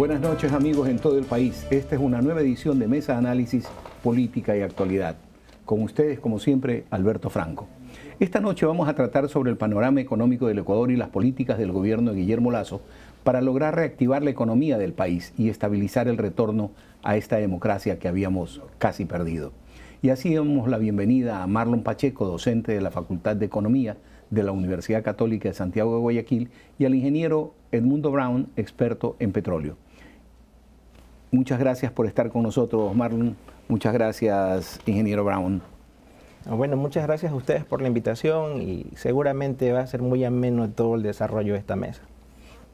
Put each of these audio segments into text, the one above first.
Buenas noches amigos en todo el país. Esta es una nueva edición de Mesa de Análisis Política y Actualidad. Con ustedes, como siempre, Alberto Franco. Esta noche vamos a tratar sobre el panorama económico del Ecuador y las políticas del gobierno de Guillermo Lazo para lograr reactivar la economía del país y estabilizar el retorno a esta democracia que habíamos casi perdido. Y así damos la bienvenida a Marlon Pacheco, docente de la Facultad de Economía de la Universidad Católica de Santiago de Guayaquil, y al ingeniero Edmundo Brown, experto en petróleo. Muchas gracias por estar con nosotros, Marlon. Muchas gracias, ingeniero Brown. Ah, bueno, muchas gracias a ustedes por la invitación y seguramente va a ser muy ameno todo el desarrollo de esta mesa.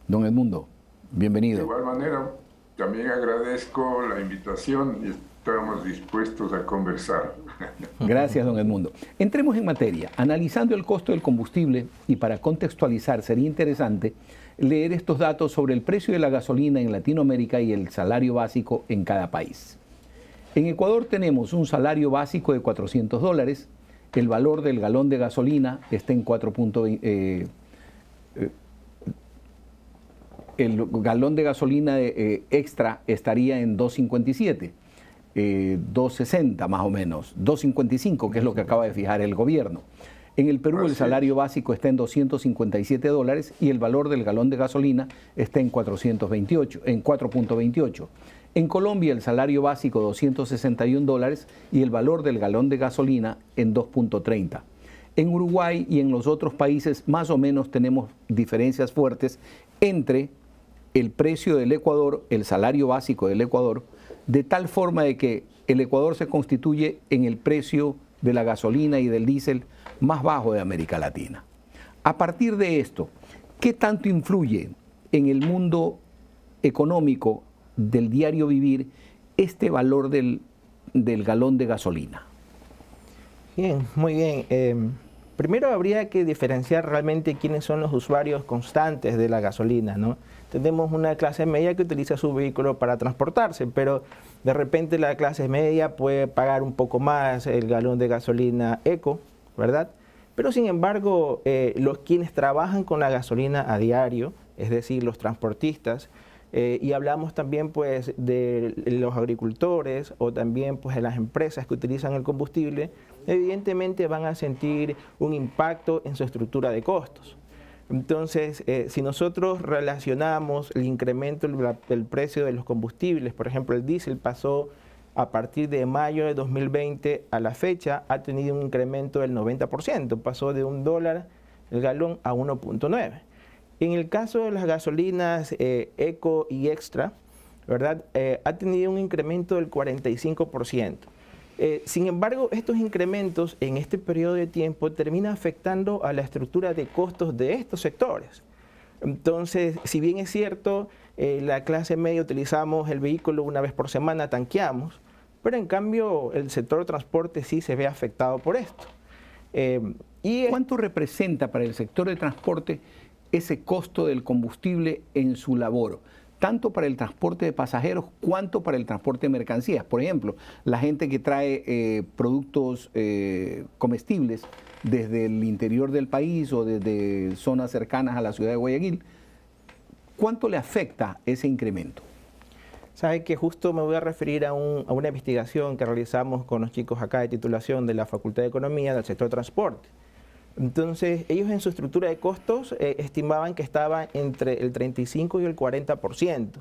Don Edmundo, bienvenido. De igual manera, también agradezco la invitación y estamos dispuestos a conversar. Gracias, don Edmundo. Entremos en materia. Analizando el costo del combustible y para contextualizar, sería interesante leer estos datos sobre el precio de la gasolina en Latinoamérica y el salario básico en cada país. En Ecuador tenemos un salario básico de 400 dólares, el valor del galón de gasolina está en 4.20 eh, eh, el galón de gasolina eh, extra estaría en 2.57 2.60 eh, más o menos, 2.55, que es lo que acaba de fijar el gobierno. En el Perú el salario básico está en 257 dólares y el valor del galón de gasolina está en 428, en 4.28. En Colombia el salario básico 261 dólares y el valor del galón de gasolina en 2.30. En Uruguay y en los otros países más o menos tenemos diferencias fuertes entre el precio del Ecuador, el salario básico del Ecuador, de tal forma de que el Ecuador se constituye en el precio de la gasolina y del diésel más bajo de América Latina. A partir de esto, ¿qué tanto influye en el mundo económico del diario vivir este valor del, galón de gasolina? Bien, muy bien. Em, primero habría que diferenciar realmente quiénes son los usuarios constantes de la gasolina, ¿no? tenemos una clase media que utiliza su vehículo para transportarse, pero de repente la clase media puede pagar un poco más el galón de gasolina eco, ¿verdad? Pero sin embargo, eh, los quienes trabajan con la gasolina a diario, es decir, los transportistas, eh, y hablamos también pues de los agricultores o también pues de las empresas que utilizan el combustible, evidentemente van a sentir un impacto en su estructura de costos. Entonces, eh, si nosotros relacionamos el incremento del precio de los combustibles, por ejemplo, el diésel pasó a partir de mayo de 2020 a la fecha, ha tenido un incremento del 90%, pasó de un dólar el galón a 1.9. En el caso de las gasolinas eh, eco y extra, ¿verdad? Eh, ha tenido un incremento del 45%. Eh, sin embargo, estos incrementos en este periodo de tiempo terminan afectando a la estructura de costos de estos sectores. Entonces, si bien es cierto, la clase media utilizamos el vehículo una vez por semana, tanqueamos, pero en cambio el sector de transporte sí se ve afectado por esto. Eh, ¿Cuánto representa para el sector de transporte ese costo del combustible en su labor? tanto para el transporte de pasajeros cuanto para el transporte de mercancías. Por ejemplo, la gente que trae eh, productos eh, comestibles desde el interior del país o desde zonas cercanas a la ciudad de Guayaquil, ¿cuánto le afecta ese incremento? Sabe que justo me voy a referir a, a, una investigación que realizamos con los chicos acá de titulación de la Facultad de Economía del sector transporte. Entonces, ellos en su estructura de costos eh, estimaban que estaba entre el 35 y el 40%.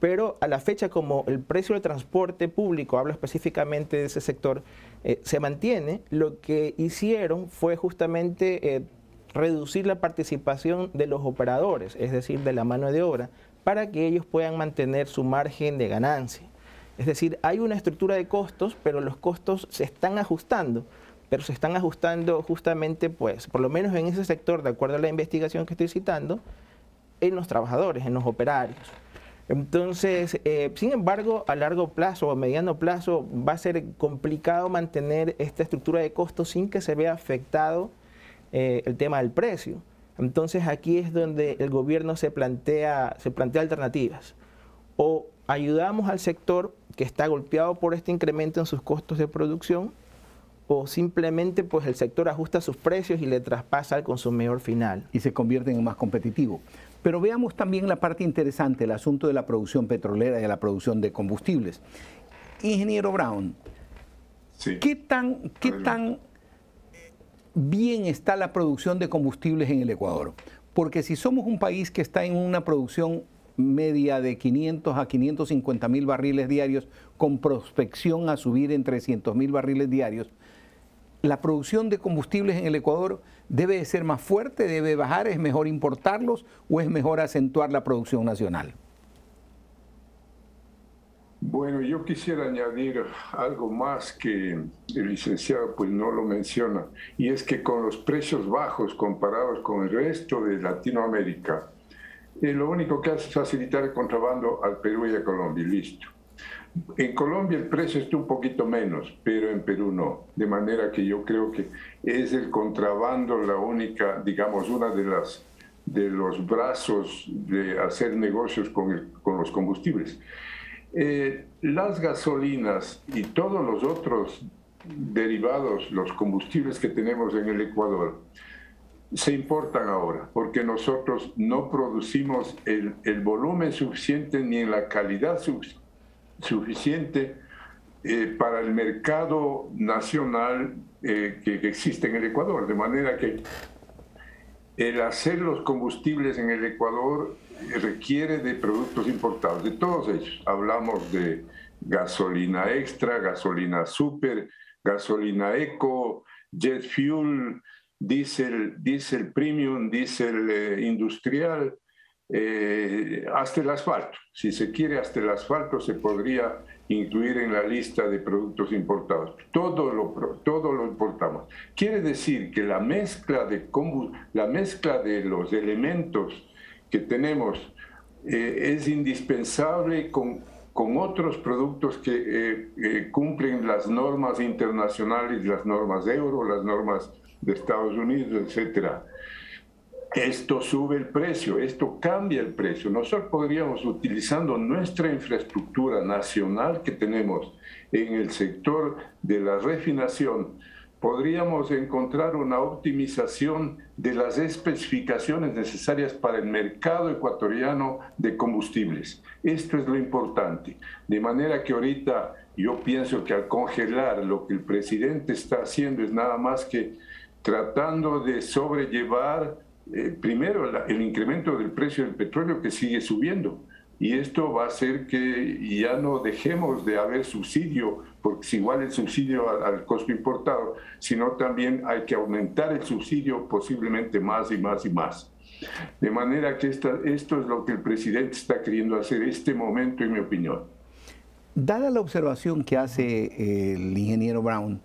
Pero a la fecha, como el precio del transporte público, hablo específicamente de ese sector, eh, se mantiene, lo que hicieron fue justamente eh, reducir la participación de los operadores, es decir, de la mano de obra, para que ellos puedan mantener su margen de ganancia. Es decir, hay una estructura de costos, pero los costos se están ajustando pero se están ajustando justamente, pues, por lo menos en ese sector, de acuerdo a la investigación que estoy citando, en los trabajadores, en los operarios. Entonces, eh, sin embargo, a largo plazo o a mediano plazo va a ser complicado mantener esta estructura de costos sin que se vea afectado eh, el tema del precio. Entonces, aquí es donde el gobierno se plantea, se plantea alternativas. O ayudamos al sector que está golpeado por este incremento en sus costos de producción, o simplemente pues el sector ajusta sus precios y le traspasa al consumidor final. Y se convierte en más competitivo. Pero veamos también la parte interesante, el asunto de la producción petrolera y de la producción de combustibles. Ingeniero Brown, ¿qué tan, qué tan bien está la producción de combustibles en el Ecuador? Porque si somos un país que está en una producción media de 500 a 550 mil barriles diarios, con prospección a subir en 300 mil barriles diarios, la producción de combustibles en el Ecuador debe ser más fuerte, debe bajar, es mejor importarlos o es mejor acentuar la producción nacional. Bueno, yo quisiera añadir algo más que el licenciado pues no lo menciona, y es que con los precios bajos comparados con el resto de Latinoamérica, eh, lo único que hace es facilitar el contrabando al Perú y a Colombia, listo. En Colombia el precio está un poquito menos, pero en Perú no. De manera que yo creo que es el contrabando la única, digamos, una de las de los brazos de hacer negocios con, con los combustibles. Eh, las gasolinas y todos los otros derivados, los combustibles que tenemos en el Ecuador, se importan ahora, porque nosotros no producimos el, volumen suficiente ni la calidad su, suficiente eh, para el mercado nacional eh, que, existe en el Ecuador. De manera que el hacer los combustibles en el Ecuador requiere de productos importados, de todos ellos. Hablamos de gasolina extra, gasolina super, gasolina eco, jet fuel, diésel, diesel premium, diésel eh, industrial, eh, hasta el asfalto. Si se quiere, hasta el asfalto se podría incluir en la lista de productos importados. Todo lo, todo lo importamos. Quiere decir que la mezcla de, la mezcla de los elementos que tenemos eh, es indispensable con, con, otros productos que eh, eh, cumplen las normas internacionales, las normas de euro, las normas de Estados Unidos, etc. Esto sube el precio, esto cambia el precio. Nosotros podríamos, utilizando nuestra infraestructura nacional que tenemos en el sector de la refinación, podríamos encontrar una optimización de las especificaciones necesarias para el mercado ecuatoriano de combustibles. Esto es lo importante. De manera que ahorita yo pienso que al congelar lo que el presidente está haciendo es nada más que tratando de sobrellevar eh, primero el incremento del precio del petróleo que sigue subiendo y esto va a hacer que ya no dejemos de haber subsidio, porque es igual el subsidio al, costo importado, sino también hay que aumentar el subsidio posiblemente más y más y más. De manera que esto es lo que el presidente está queriendo hacer este momento, en mi opinión. Dada la observación que hace eh, el ingeniero Brown,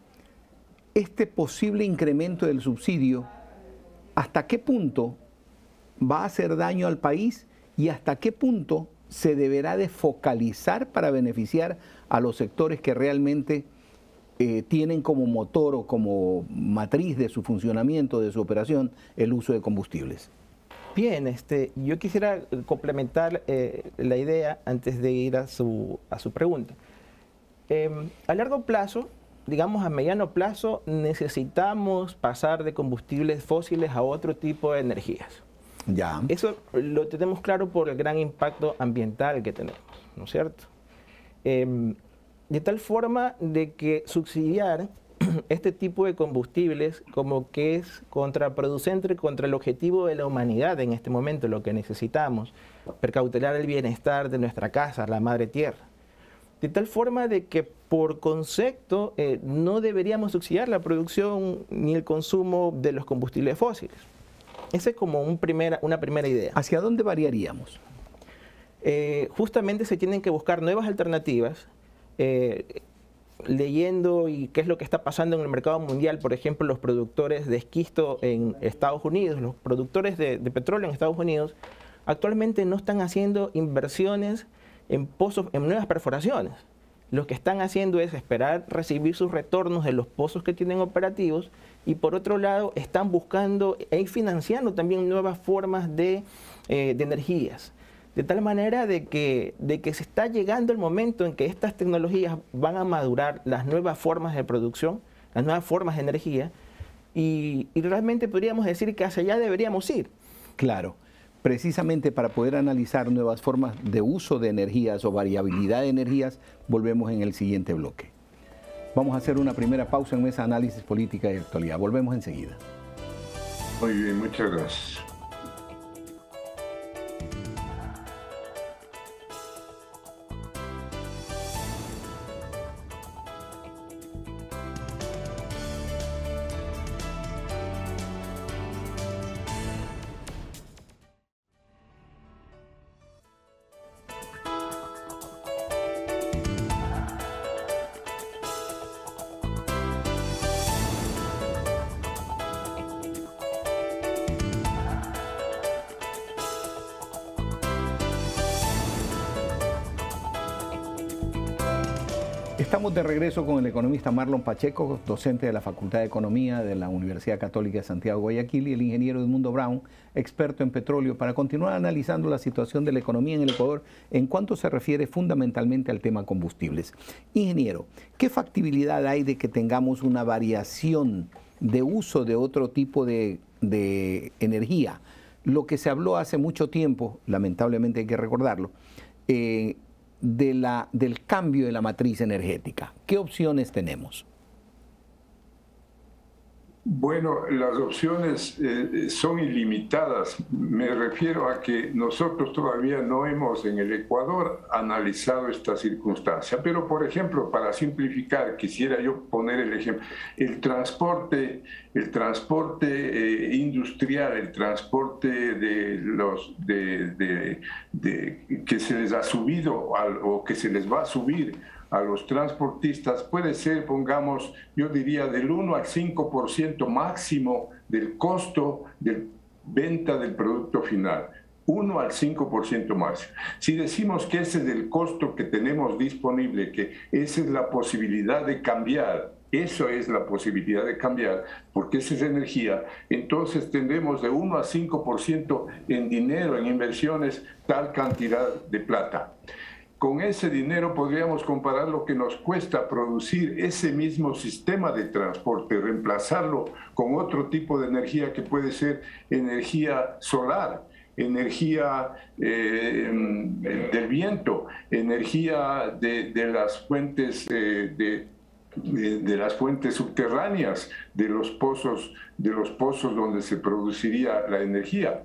este posible incremento del subsidio, ¿hasta qué punto va a hacer daño al país y hasta qué punto se deberá de focalizar para beneficiar a los sectores que realmente eh, tienen como motor o como matriz de su funcionamiento, de su operación, el uso de combustibles. Bien, este, yo quisiera complementar eh, la idea antes de ir a su, a su pregunta. Em, a largo plazo, digamos a mediano plazo, necesitamos pasar de combustibles fósiles a otro tipo de energías. Eso lo tenemos claro por el gran impacto ambiental que tenemos, ¿no es cierto? Em, de tal forma de que subsidiar este tipo de combustibles como que es contraproducente contra el objetivo de la humanidad en este momento, lo que necesitamos, precautelar el bienestar de nuestra casa, la madre tierra. De tal forma de que por concepto eh, no deberíamos subsidiar la producción ni el consumo de los combustibles fósiles. Esa es como un primera, una primera idea. ¿Hacia dónde variaríamos? Eh, justamente se tienen que buscar nuevas alternativas. Eh, leyendo y qué es lo que está pasando en el mercado mundial, por ejemplo, los productores de esquisto en Estados Unidos, los productores de, de petróleo en Estados Unidos, actualmente no están haciendo inversiones en pozos, en nuevas perforaciones. Lo que están haciendo es esperar recibir sus retornos de los pozos que tienen operativos y por otro lado están buscando e financiando también nuevas formas de, eh, de energías. De tal manera de que, de que se está llegando el momento en que estas tecnologías van a madurar las nuevas formas de producción, las nuevas formas de energía, y, y realmente podríamos decir que hacia allá deberíamos ir. Claro. Precisamente para poder analizar nuevas formas de uso de energías o variabilidad de energías, volvemos en el siguiente bloque. Vamos a hacer una primera pausa en Mesa Análisis Política y Actualidad. Volvemos enseguida. Muy bien, muchas gracias. Estamos de regreso con el economista Marlon Pacheco, docente de la Facultad de Economía de la Universidad Católica de Santiago Guayaquil y el ingeniero Edmundo Brown, experto en petróleo, para continuar analizando la situación de la economía en el Ecuador en cuanto se refiere fundamentalmente al tema combustibles. Ingeniero, ¿qué factibilidad hay de que tengamos una variación de uso de otro tipo de, energía? Lo que se habló hace mucho tiempo, lamentablemente hay que recordarlo, eh, de la, del cambio de la matriz energética? ¿Qué opciones tenemos? Bueno, las opciones eh, son ilimitadas. Me refiero a que nosotros todavía no hemos en el Ecuador analizado esta circunstancia. Pero, por ejemplo, para simplificar, quisiera yo poner el ejemplo. El transporte, el transporte eh, industrial, el transporte de los de, que se les ha subido o que se les va a subir a los transportistas puede ser, pongamos, yo diría del 1 al 5% máximo del costo de venta del producto final. 1 al 5% máximo. Si decimos que ese es el costo que tenemos disponible, que esa es la posibilidad de cambiar, eso es la posibilidad de cambiar, porque esa es energía, entonces tendremos de 1 a 5% en dinero, en inversiones, tal cantidad de plata con ese dinero podríamos comparar lo que nos cuesta producir ese mismo sistema de transporte, reemplazarlo con otro tipo de energía que puede ser energía solar, energía eh, del viento, energía de, las fuentes eh, de, las fuentes subterráneas, de los pozos, de los pozos donde se produciría la energía.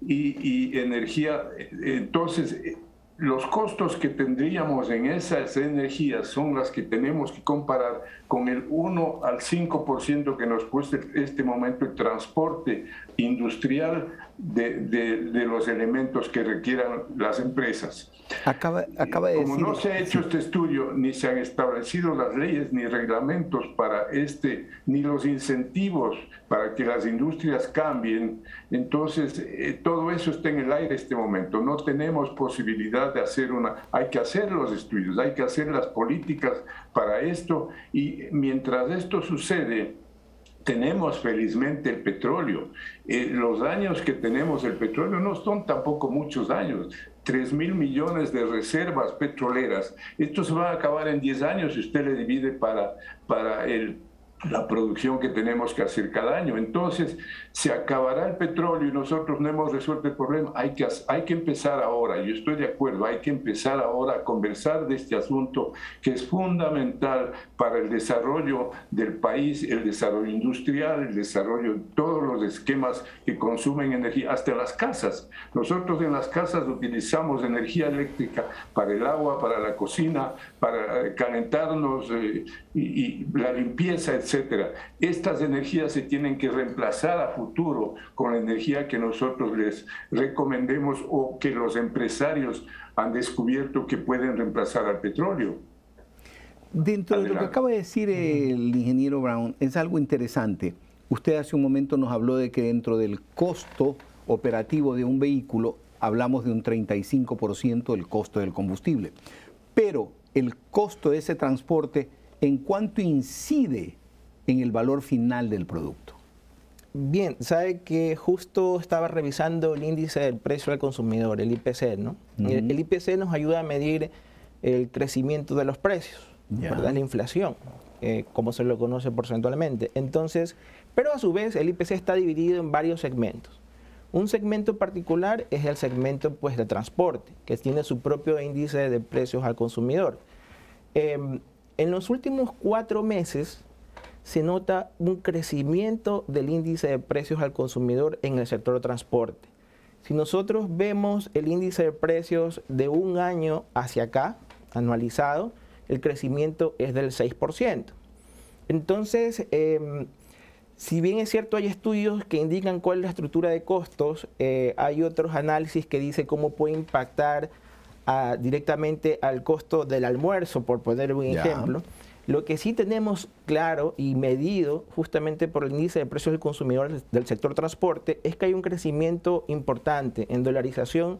Y, y energía, entonces los costos que tendríamos en esas energías son las que tenemos que comparar con el 1 al 5% que nos cuesta este momento el transporte industrial de, los elementos que requieran las empresas. Acaba, acaba de Como no se ha hecho este estudio, ni se han establecido las leyes ni reglamentos para este, ni los incentivos para que las industrias cambien, entonces eh, todo eso está en el aire este momento. No tenemos posibilidad de hacer una, hay que hacer los estudios, hay que hacer las políticas para esto y mientras esto sucede, tenemos felizmente el petróleo. Eh, los años que tenemos el petróleo no son tampoco muchos años. 3 mil millones de reservas petroleras. Esto se va a acabar en 10 años si usted le divide para, para el la producción que tenemos que hacer cada año. Entonces, se acabará el petróleo y nosotros no hemos resuelto el problema. Hay que, hay que empezar ahora, yo estoy de acuerdo, hay que empezar ahora a conversar de este asunto que es fundamental para el desarrollo del país, el desarrollo industrial, el desarrollo de todos los esquemas que consumen energía, hasta las casas. Nosotros en las casas utilizamos energía eléctrica para el agua, para la cocina, para calentarnos eh, y, y la limpieza, etc etcétera. Estas energías se tienen que reemplazar a futuro con la energía que nosotros les recomendemos o que los empresarios han descubierto que pueden reemplazar al petróleo. Dentro de lo que acaba de decir el ingeniero Brown, es algo interesante. Usted hace un momento nos habló de que dentro del costo operativo de un vehículo hablamos de un 35% del costo del combustible. Pero el costo de ese transporte, ¿en cuánto incide en el valor final del producto? Bien, sabe que justo estaba revisando el índice del precio al consumidor, el IPC, ¿no? el, IPC nos ayuda a medir el crecimiento de los precios, ¿verdad? La inflación, eh, como se lo conoce porcentualmente. Entonces, pero a su vez el IPC está dividido en varios segmentos. Un segmento particular es el segmento pues, de transporte, que tiene su propio índice de precios al consumidor. Em, en los últimos cuatro meses se nota un crecimiento del índice de precios al consumidor en el sector de transporte. Si nosotros vemos el índice de precios de un año hacia acá, anualizado, el crecimiento es del 6%. Entonces, em, si bien es cierto, hay estudios que indican cuál es la estructura de costos, eh, hay otros análisis que dicen cómo puede impactar directamente al costo del almuerzo, por poner un ejemplo. Lo que sí tenemos claro y medido justamente por el índice de precios del consumidor del sector transporte es que hay un crecimiento importante en dolarización.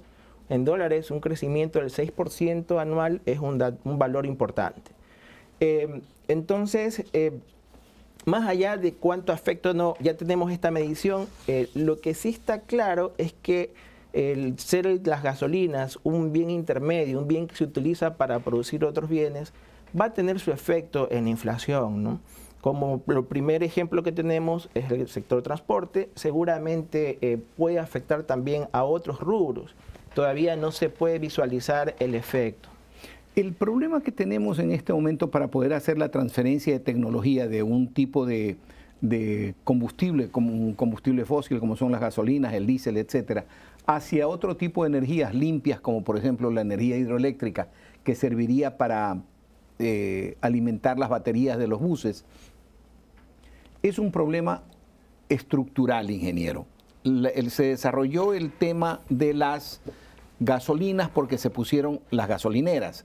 En dólares, un crecimiento del 6% anual es un, valor importante. Eh, entonces, eh, más allá de cuánto afecta o no, ya tenemos esta medición, eh, lo que sí está claro es que el ser las gasolinas un bien intermedio, un bien que se utiliza para producir otros bienes, va a tener su efecto en la inflación. Como el primer ejemplo que tenemos es el sector transporte, seguramente eh, puede afectar también a otros rubros. Todavía no se puede visualizar el efecto. El problema que tenemos en este momento para poder hacer la transferencia de tecnología de un tipo de, combustible, como un combustible fósil, como son las gasolinas, el diésel, etcétera, hacia otro tipo de energías limpias, como por ejemplo la energía hidroeléctrica, que serviría para eh, alimentar las baterías de los buses, es un problema estructural, ingeniero. se desarrolló el tema de las gasolinas porque se pusieron las gasolineras.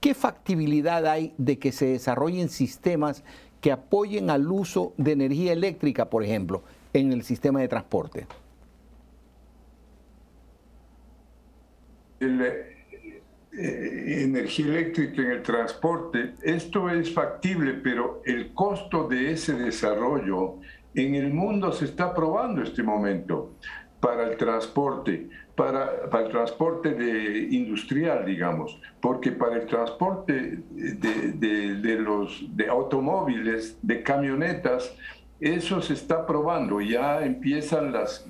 ¿Qué factibilidad hay de que se desarrollen sistemas que apoyen al uso de energía eléctrica, por ejemplo, en el sistema de transporte? Energía eléctrica en el transporte, esto es factible, pero el costo de ese desarrollo en el mundo se está probando este momento para el transporte para, para, el transporte de, industrial, digamos, porque para el transporte de, de, los de automóviles, de camionetas, eso se está probando. Ya empiezan las,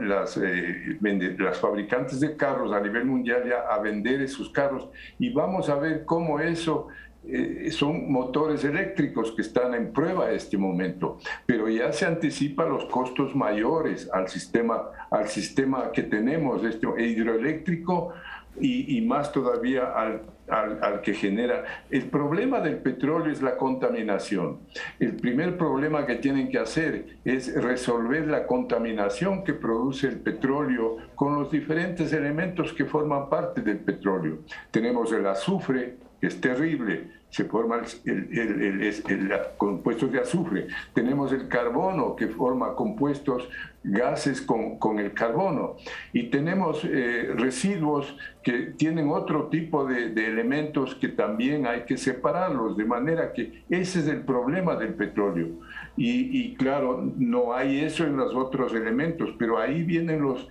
las, eh, las fabricantes de carros a nivel mundial ya a vender esos carros y vamos a ver cómo eso eh, son motores eléctricos que están en prueba en este momento, pero ya se anticipa los costos mayores al sistema, al sistema que tenemos este hidroeléctrico y, más todavía al, al, que genera. El problema del petróleo es la contaminación. El primer problema que tienen que hacer es resolver la contaminación que produce el petróleo con los diferentes elementos que forman parte del petróleo. Tenemos el azufre, es terrible, se forman el, compuestos de azufre. Tenemos el carbono que forma compuestos, gases con, con el carbono. Y tenemos eh, residuos que tienen otro tipo de, elementos que también hay que separarlos, de manera que ese es el problema del petróleo. Y, y claro, no hay eso en los otros elementos, pero ahí vienen los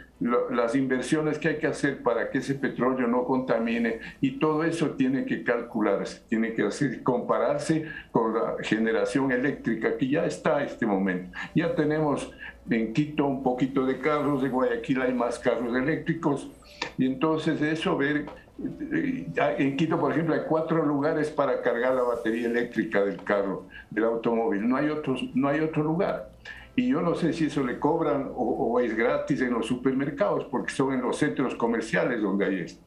las inversiones que hay que hacer para que ese petróleo no contamine y todo eso tiene que calcularse, tiene que compararse con la generación eléctrica que ya está en este momento. Ya tenemos en Quito un poquito de carros, en Guayaquil hay más carros eléctricos y entonces eso ver eh, en Quito, por ejemplo, hay cuatro lugares para cargar la batería eléctrica del carro, del automóvil. No hay, otros, no hay otro lugar. Y yo no sé si eso le cobran o, es gratis en los supermercados, porque son en los centros comerciales donde hay esto.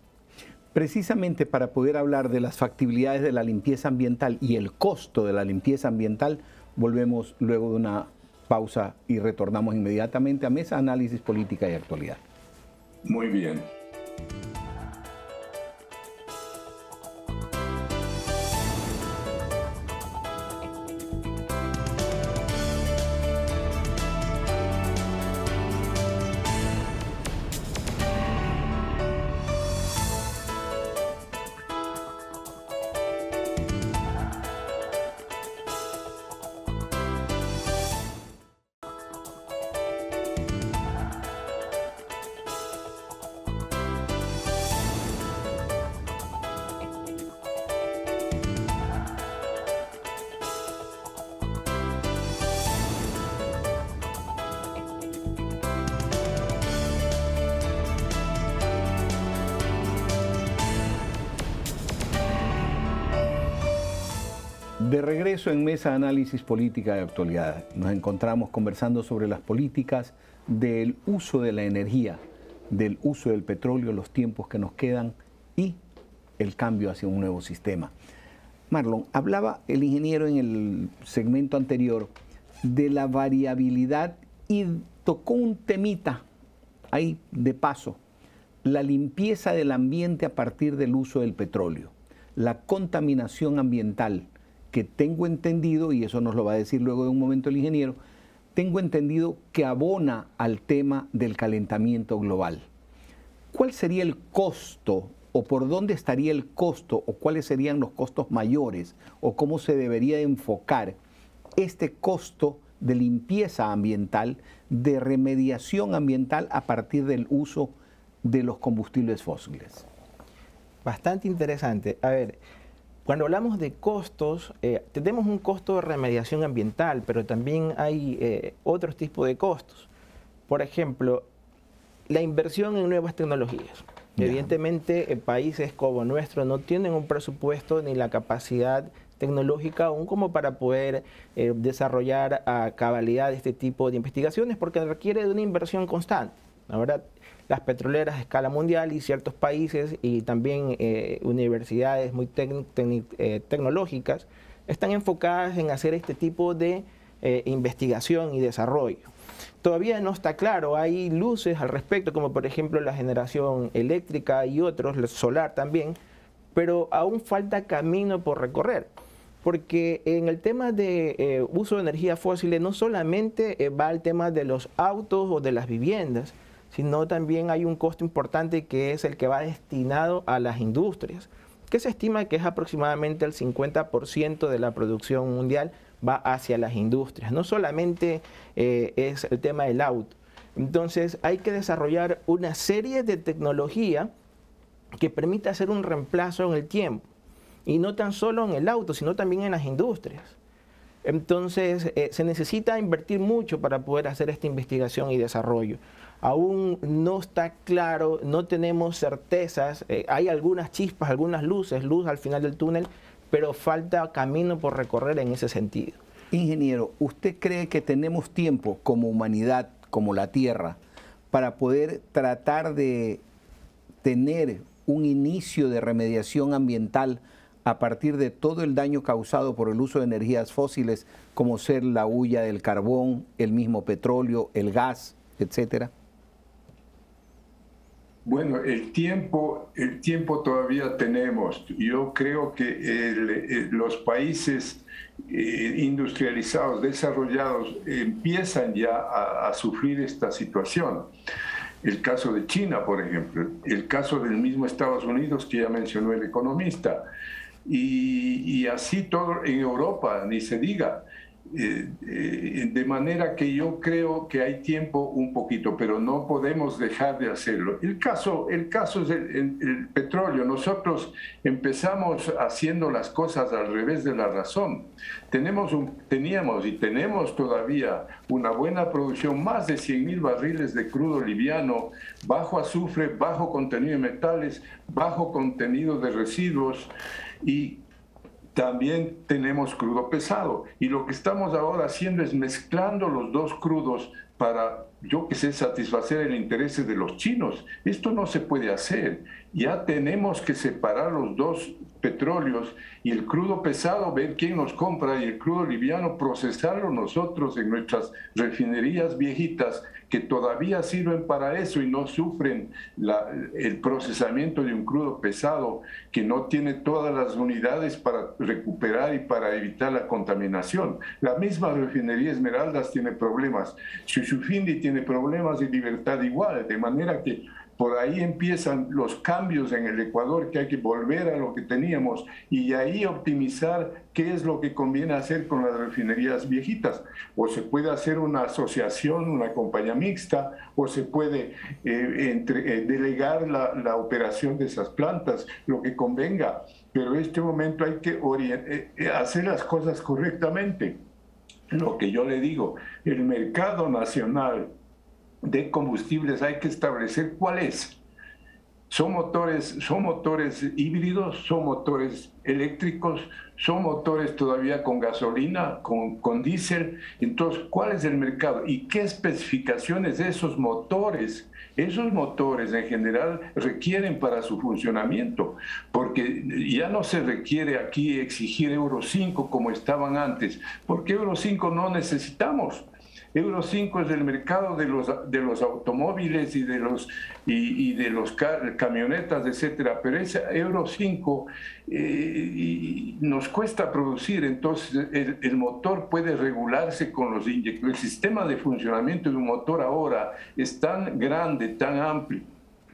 Precisamente para poder hablar de las factibilidades de la limpieza ambiental y el costo de la limpieza ambiental, volvemos luego de una pausa y retornamos inmediatamente a Mesa Análisis Política y Actualidad. Muy bien. De regreso en Mesa Análisis Política de Actualidad, nos encontramos conversando sobre las políticas del uso de la energía, del uso del petróleo, los tiempos que nos quedan y el cambio hacia un nuevo sistema. Marlon, hablaba el ingeniero en el segmento anterior de la variabilidad y tocó un temita ahí de paso, la limpieza del ambiente a partir del uso del petróleo, la contaminación ambiental, que tengo entendido, y eso nos lo va a decir luego de un momento el ingeniero, tengo entendido que abona al tema del calentamiento global. ¿Cuál sería el costo o por dónde estaría el costo o cuáles serían los costos mayores o cómo se debería enfocar este costo de limpieza ambiental, de remediación ambiental a partir del uso de los combustibles fósiles? Bastante interesante. A ver, cuando hablamos de costos, eh, tenemos un costo de remediación ambiental, pero también hay eh, otros tipos de costos. Por ejemplo, la inversión en nuevas tecnologías. Evidentemente, eh, países como nuestro no tienen un presupuesto ni la capacidad tecnológica aún como para poder desarrollar a cabalidad este tipo de investigaciones porque requiere de una inversión constante. La verdad, las petroleras a escala mundial y ciertos países y también eh, universidades muy tecnológicas están enfocadas en hacer este tipo de investigación y desarrollo todavía no está claro. Hay luces al respecto, como por ejemplo la generación eléctrica y otros, solar también, pero aún falta camino por recorrer. Porque en el tema de eh, uso de energía fósil no solamente eh, va el tema de los autos o de las viviendas, sino también hay un costo importante que es el que va destinado a las industrias, que se estima que es aproximadamente el 50% de la producción mundial va hacia las industrias. No solamente eh, es el tema del auto. Entonces hay que desarrollar una serie de tecnología que permita hacer un reemplazo en el tiempo. Y no tan solo en el auto, sino también en las industrias. Entonces eh, se necesita invertir mucho para poder hacer esta investigación y desarrollo. Aún no está claro, no tenemos certezas, eh, hay algunas chispas, algunas luces, luz al final del túnel, pero falta camino por recorrer en ese sentido. Ingeniero, ¿usted cree que tenemos tiempo como humanidad, como la Tierra, para poder tratar de tener un inicio de remediación ambiental a partir de todo el daño causado por el uso de energías fósiles, como ser la huella del carbón, el mismo petróleo, el gas, etcétera? Bueno, el tiempo, el tiempo todavía tenemos. Yo creo que eh, los países eh, industrializados, desarrollados, empiezan ya a, sufrir esta situación. El caso de China, por ejemplo, el caso del mismo Estados Unidos que ya mencionó el economista, y, y así todo en Europa, ni se diga. Eh, eh, de manera que yo creo que hay tiempo un poquito, pero no podemos dejar de hacerlo. El caso, el caso es el, petróleo. Nosotros empezamos haciendo las cosas al revés de la razón. Tenemos un, teníamos y tenemos todavía una buena producción, más de 100 mil barriles de crudo liviano, bajo azufre, bajo contenido de metales, bajo contenido de residuos y también tenemos crudo pesado. Y lo que estamos ahora haciendo es mezclando los dos crudos para, yo que sé, satisfacer el interés de los chinos. Esto no se puede hacer. Ya tenemos que separar los dos petróleos y el crudo pesado, ver quién nos compra y el crudo liviano, procesarlo nosotros en nuestras refinerías viejitas que todavía sirven para eso y no sufren el procesamiento de un crudo pesado que no tiene todas las unidades para recuperar y para evitar la contaminación. La misma refinería Esmeraldas tiene problemas, Chuchufindi tiene problemas de libertad igual, de manera que por ahí empiezan los cambios en el Ecuador que hay que volver a lo que teníamos y ahí optimizar qué es lo que conviene hacer con las refinerías viejitas. O se puede hacer una asociación, una compañía mixta, o se puede eh, eh, delegar la, la, operación de esas plantas, lo que convenga. Pero en este momento hay que eh, hacer las cosas correctamente. Lo que yo le digo, el mercado nacional de combustibles hay que establecer cuál es. Son motores, son motores híbridos, son motores eléctricos, son motores todavía con gasolina, con, con diésel. Entonces, ¿cuál es el mercado? ¿Y qué especificaciones de esos motores? Esos motores en general requieren para su funcionamiento, porque ya no se requiere aquí exigir Euro 5 como estaban antes, porque Euro 5 no necesitamos. Euro 5 es el mercado de los, de los automóviles y de los, y, de los camionetas, etcétera, pero ese Euro 5 eh, nos cuesta producir, entonces el, el, motor puede regularse con los inyectores. El sistema de funcionamiento de un motor ahora es tan grande, tan amplio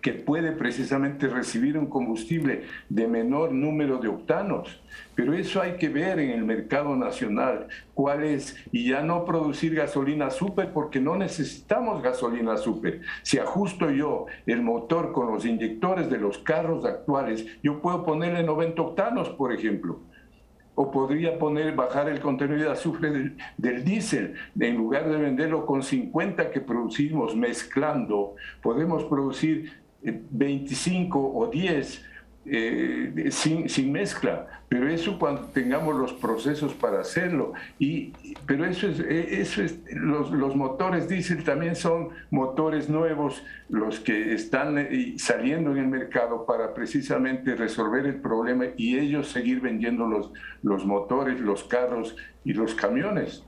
que puede precisamente recibir un combustible de menor número de octanos. Pero eso hay que ver en el mercado nacional cuál es, y ya no producir gasolina super porque no necesitamos gasolina super. Si ajusto yo el motor con los inyectores de los carros actuales, yo puedo ponerle 90 octanos, por ejemplo o podría poner, bajar el contenido de azufre del, del, diésel. En lugar de venderlo con 50 que producimos mezclando, podemos producir 25 o 10 eh, sin, sin, mezcla, pero eso cuando tengamos los procesos para hacerlo. Y, pero eso es, e, eso es los, los motores diésel también son motores nuevos, los que están eh, saliendo en el mercado para precisamente resolver el problema y ellos seguir vendiendo los, los motores, los carros y los camiones.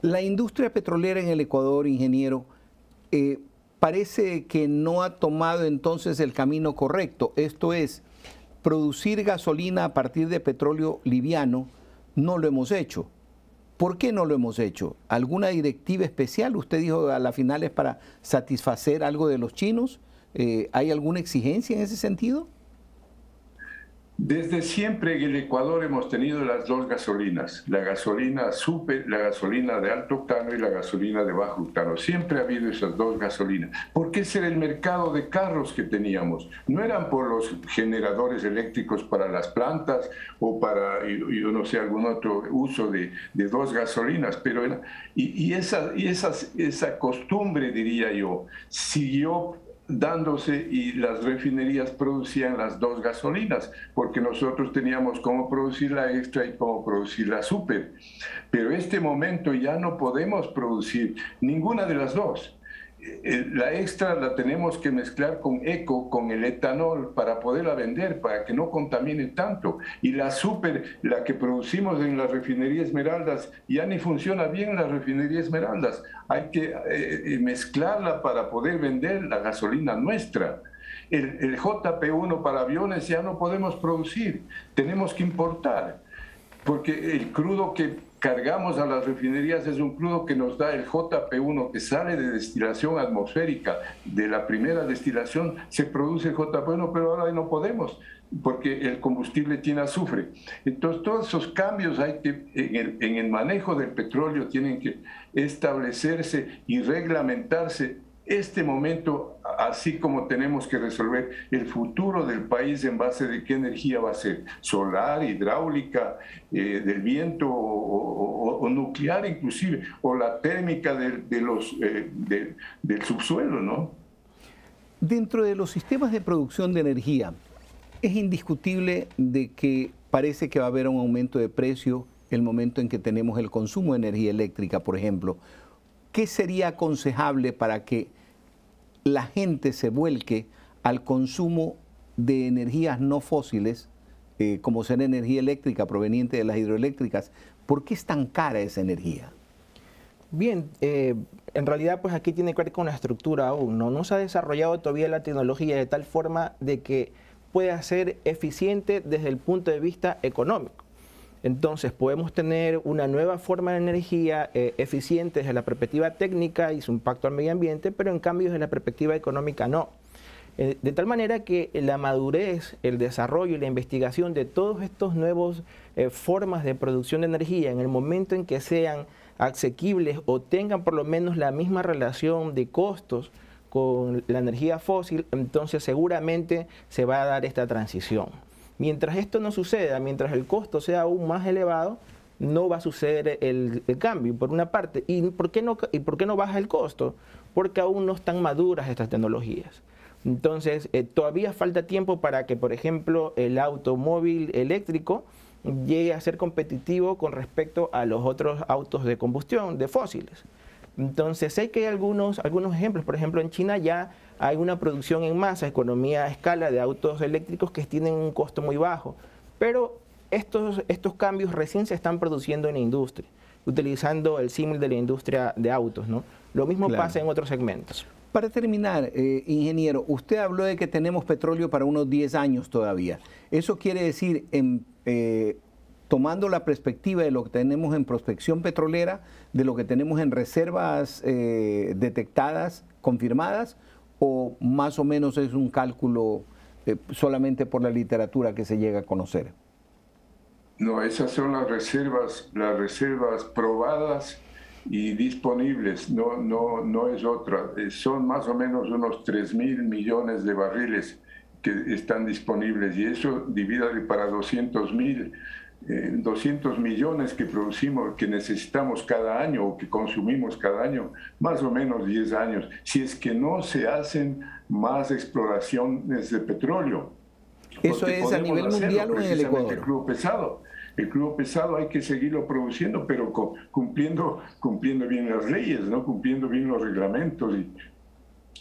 La industria petrolera en el Ecuador, ingeniero, eh, parece que no ha tomado entonces el camino correcto. Esto es, producir gasolina a partir de petróleo liviano, no lo hemos hecho. ¿Por qué no lo hemos hecho? ¿Alguna directiva especial? Usted dijo a la final es para satisfacer algo de los chinos. Eh, ¿Hay alguna exigencia en ese sentido? Desde siempre en el Ecuador hemos tenido las dos gasolinas, la gasolina super, la gasolina de alto octano y la gasolina de bajo octano. Siempre ha habido esas dos gasolinas. Porque ese era el mercado de carros que teníamos. No eran por los generadores eléctricos para las plantas o para, yo no sé, algún otro uso de, dos gasolinas, pero era, y, esa, y esa costumbre, diría yo, siguió dándose y las refinerías producían las dos gasolinas, porque nosotros teníamos cómo producir la extra y cómo producir la super. Pero este momento ya no podemos producir ninguna de las dos. Eh, la extra la tenemos que mezclar con eco, con el etanol, para poderla vender, para que no contamine tanto. Y la super, la que producimos en la refinería Esmeraldas, ya ni funciona bien en la refinería Esmeraldas. Hay que eh, eh, mezclarla para poder vender la gasolina nuestra. El, el JP1 para aviones ya no podemos producir, tenemos que importar, porque el crudo que cargamos a las refinerías es un crudo que nos da el JP1 que sale de destilación atmosférica. De la primera destilación se produce el JP1, pero ahora no podemos porque el combustible tiene azufre. Entonces, todos esos cambios hay que, en, el, en el manejo del petróleo tienen que establecerse y reglamentarse este momento, así como tenemos que resolver el futuro del país en base de qué energía va a ser, solar, hidráulica, eh, del viento o, nuclear inclusive, o la térmica de, los, eh, del subsuelo, ¿no? Dentro de los sistemas de producción de energía, es indiscutible de que parece que va a haber un aumento de precio el momento en que tenemos el consumo de energía eléctrica, por ejemplo. ¿qué sería aconsejable para que la gente se vuelque al consumo de energías no fósiles, eh, como ser energía eléctrica proveniente de las hidroeléctricas? ¿Por qué es tan cara esa energía? Bien, eh, en realidad pues aquí tiene que ver con la estructura aún, ¿no? No se ha desarrollado todavía la tecnología de tal forma de que pueda ser eficiente desde el punto de vista económico. Entonces podemos tener una nueva forma de energía eh, eficiente desde la perspectiva técnica y su impacto al medio ambiente, pero en cambio desde la perspectiva económica no. Eh, de tal manera que la madurez, el desarrollo y la investigación de todos estos nuevos eh, formas de producción de energía en el momento en que sean asequibles o tengan por lo menos la misma relación de costos con la energía fósil, entonces seguramente se va a dar esta transición. Mientras esto no suceda, mientras el costo sea aún más elevado, no va a suceder el, cambio, por una parte. ¿Y por, qué no, ¿Y por qué no baja el costo? Porque aún no están maduras estas tecnologías. Entonces, eh, todavía falta tiempo para que, por ejemplo, el automóvil eléctrico llegue a ser competitivo con respecto a los otros autos de combustión, de fósiles. Entonces, sé que hay algunos, algunos ejemplos. Por ejemplo, en China ya hay una producción en masa, economía a escala de autos eléctricos que tienen un costo muy bajo. Pero estos, estos cambios recién se están produciendo en la industria, utilizando el símil de la industria de autos. ¿no? Lo mismo pasa en otros segmentos. Para terminar, eh, ingeniero, usted habló de que tenemos petróleo para unos 10 años todavía. ¿Eso quiere decir, en, eh, tomando la perspectiva de lo que tenemos en prospección petrolera, de lo que tenemos en reservas eh, detectadas, confirmadas, o más o menos es un cálculo solamente por la literatura que se llega a conocer? No, esas son las reservas, las reservas probadas y disponibles, no, no, no es otra. Eh, son más o menos unos 3 mil millones de barriles que están disponibles y eso divídale para 200 mil. 200 eh, millones que producimos, que necesitamos cada año o que consumimos cada año, más o menos 10 años, si es que no se hacen más exploraciones de petróleo. ¿Eso es a nivel mundial o en el Ecuador? pesado. El crudo pesado hay que seguirlo produciendo, pero cumpliendo, cumpliendo bien las leyes, ¿no? cumpliendo bien los reglamentos y,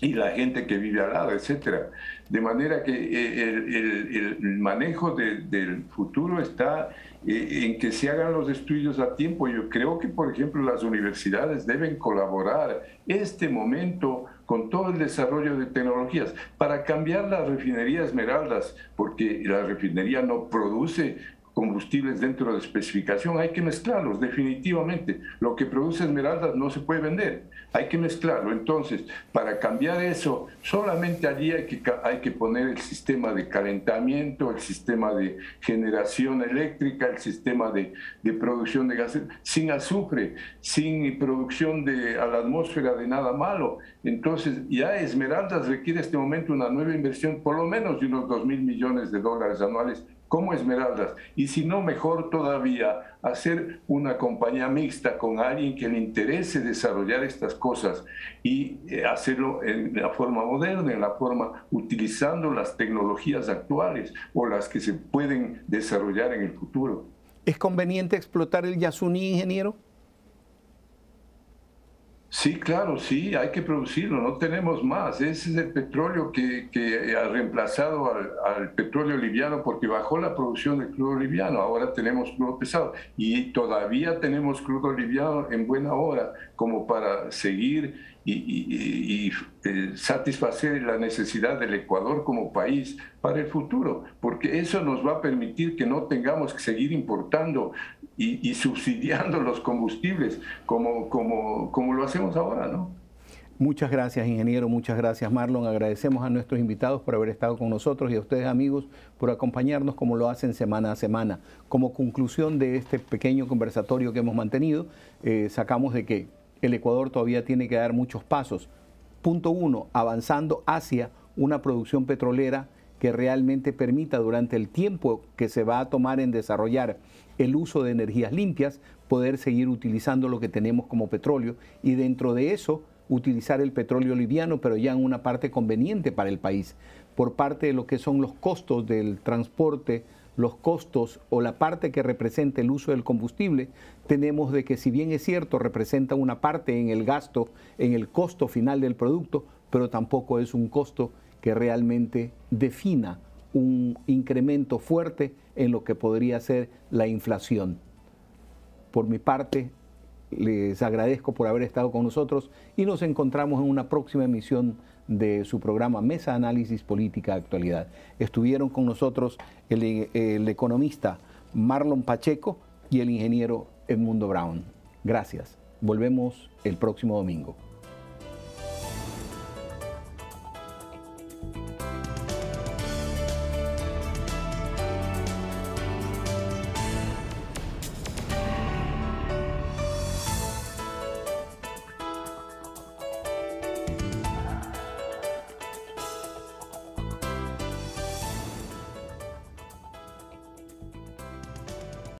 y la gente que vive al lado, etcétera. De manera que eh, el, el, manejo del futuro está eh, en que se hagan los estudios a tiempo. Yo creo que, por ejemplo, las universidades deben colaborar este momento con todo el desarrollo de tecnologías para cambiar la refinería Esmeraldas, porque la refinería no produce combustibles dentro de especificación, hay que mezclarlos definitivamente. Lo que produce Esmeraldas no se puede vender, hay que mezclarlo. Entonces, para cambiar eso, solamente allí hay que, hay que poner el sistema de calentamiento, el sistema de generación eléctrica, el sistema de, de producción de gas sin azufre, sin producción de, a la atmósfera de nada malo. Entonces, ya Esmeraldas requiere este momento una nueva inversión, por lo menos de unos 2 mil millones de dólares anuales como Esmeraldas. Y si no, mejor todavía, hacer una compañía mixta con alguien que le interese desarrollar estas cosas y eh, hacerlo en la forma moderna, en la forma utilizando las tecnologías actuales o las que se pueden desarrollar en el futuro. ¿Es conveniente explotar el Yasuní, ingeniero? Sí, claro, sí, hay que producirlo, no tenemos más. Ese es el petróleo que, ha reemplazado al, petróleo liviano porque bajó la producción de crudo liviano. Ahora tenemos crudo pesado y todavía tenemos crudo liviano en buena hora como para seguir y, eh, satisfacer la necesidad del Ecuador como país para el futuro, porque eso nos va a permitir que no tengamos que seguir importando y, subsidiando los combustibles como, como, como lo hacemos ahora, ¿no? Muchas gracias, ingeniero. Muchas gracias, Marlon. Agradecemos a nuestros invitados por haber estado con nosotros y a ustedes, amigos, por acompañarnos como lo hacen semana a semana. Como conclusión de este pequeño conversatorio que hemos mantenido, eh, sacamos de que el Ecuador todavía tiene que dar muchos pasos. Punto uno, avanzando hacia una producción petrolera que realmente permita durante el tiempo que se va a tomar en desarrollar el uso de energías limpias, poder seguir utilizando lo que tenemos como petróleo y dentro de eso utilizar el petróleo liviano, pero ya en una parte conveniente para el país, por parte de lo que son los costos del transporte, los costos o la parte que representa el uso del combustible, tenemos de que si bien es cierto, representa una parte en el gasto, en el costo final del producto, pero tampoco es un costo que realmente defina un incremento fuerte en lo que podría ser la inflación. Por mi parte, les agradezco por haber estado con nosotros y nos encontramos en una próxima emisión de su programa Mesa Análisis Política Actualidad. Estuvieron con nosotros el, el economista Marlon Pacheco y el ingeniero Edmundo Brown. Gracias. Volvemos el próximo domingo.